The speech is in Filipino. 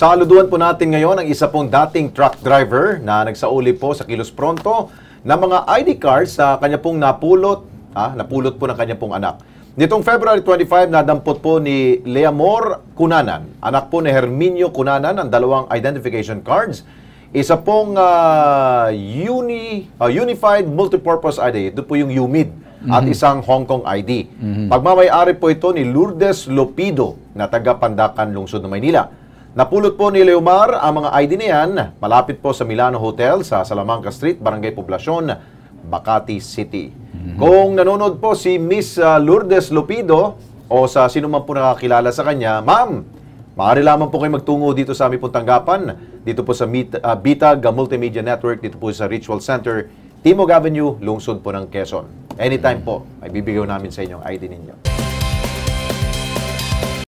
Saluduan po natin ngayon ang isa pong dating truck driver na nagsauli po sa Kilos Pronto ng mga ID cards na kanya pong napulot, ah, napulot po ng kanya pong anak. Nitong February 25, nadampot po ni Leamor Cunanan, anak po ni Herminio Cunanan, ang dalawang identification cards. Isa pong ah, uni, ah, Unified Multipurpose ID, ito po yung UMID, at isang Hong Kong ID. Pagmamayari po ito ni Lourdes Lopido na taga Pandacan, Lungsod ng Maynila. Napulot po ni Leomar ang mga ID na yan malapit po sa Milano Hotel sa Salamanca Street, Barangay Poblacion, Makati City. Kung nanonood po si Miss uh, Lourdes Lopido o sa sino man po nakakilala sa kanya, Ma'am, maaari lamang po kayo magtungo dito sa aming pong tanggapan, dito po sa Meet, uh, Bitag Multimedia Network, dito po sa Ritual Center, Timog Avenue, lungsod po ng Quezon. Anytime po, ay bibigyan namin sa inyong ID ninyo.